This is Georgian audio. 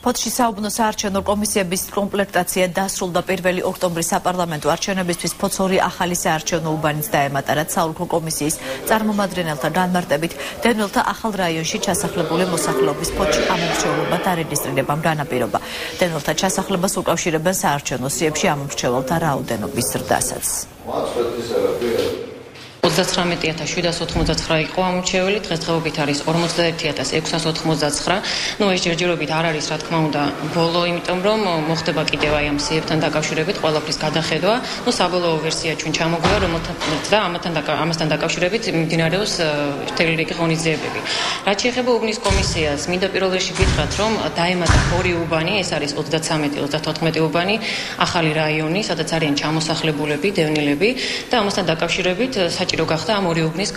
ფოთში საუბნო საარჩევნო კომისიების კომპლექტაცია დასრულდა 1 ოქტომბრის საპარლამენტო არჩევნებისთვის. ფოცორი ახალი საარჩევნო უბანიც დაემატა რაც საოლქო კომისიის წარმომადგენელთა განმარტებით. დენველთა ახალ რაიონში ჩასახლებული მოსახლეობის ფოთში ამომრჩევლობა დარეგისტრირებამ განაპირობა. დენველთა ჩასახლებას უკავშირებენ საარჩევნო სიებში ამომრჩეველთა რაოდენობის ზრდასაც 39789 იყო ამორჩეველი, დღესდღეობით არის 41689. ნუ ეს ჯერჯერობით არ არის, რა თქმა უნდა, ბოლო, იმიტომ რომ მოხდება კიდევ აი ამ სიებთან დაკავშირებით ყველაფრის გადახედვა. ნუ საბოლოო ვერსია ჩვენ ჩამოგვია, რომელთან და ამათთან ამასთან დაკავშირებით მიმდინარეობს მთელი რიგი ღონისძიებები. რაც შეეხება უბნის კომისიას, მინდა პირველ რიგში გითხრათ, რომ დაემატა ორი უბანი, ეს არის 33-34 უბანი, ახალი რაიონი, სადაც არიან ჩამოსახლებულები, დევნილები და ამასთან დაკავშირებით საჭირო გახდა ამ ორი უბნის